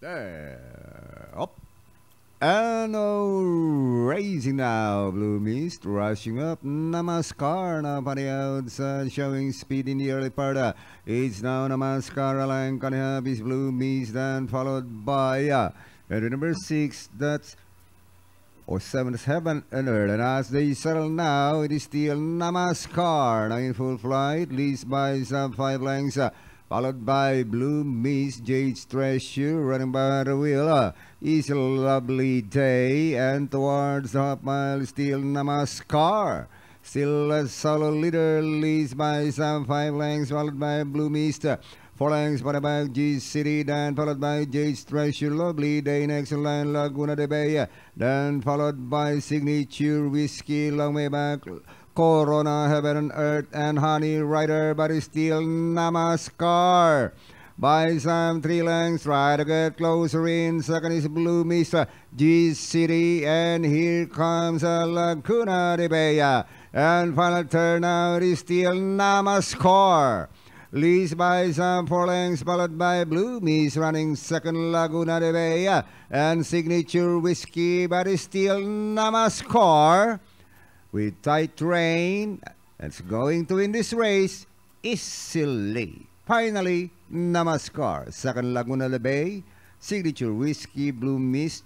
There. Up. And oh, raising now, Blue Mist, rushing up, Namaskar na on the outside, showing speed in the early part. uh, It's now Namaskar, Alang Kanihab is Blue Mist, then followed by uh, number six, that's or seven, seven, and earth. And as they settle now, it is still Namaskar, now in full flight, leads by some five lengths. uh, followed by Blue Mist, Jade's Treasure, running by the wheel. Uh, is a lovely day, and towards half mile, still Namaskar. Still a solo leader, leads by some five lengths, followed by Blue Mist. uh, Four lengths followed by G City, then followed by Jade's Treasure, Lovely Day, next line Laguna de Bay, then followed by Signature Whiskey, long way back. Corona, Heaven and Earth, and Honey Rider, but it's still Namaskar. By some three lengths, try to get closer in. Second is Blue Mist, G City, and here comes a Laguna de Bay. And final turnout is still Namaskar. Leads by some four lengths, followed by Blue Mist running second Laguna de Bay, and Signature Whiskey, but it's still Namaskar with tight train that's going to win this race easily. Finally, Namaskar, second Laguna Bay, Signature Whiskey, Blue Mist,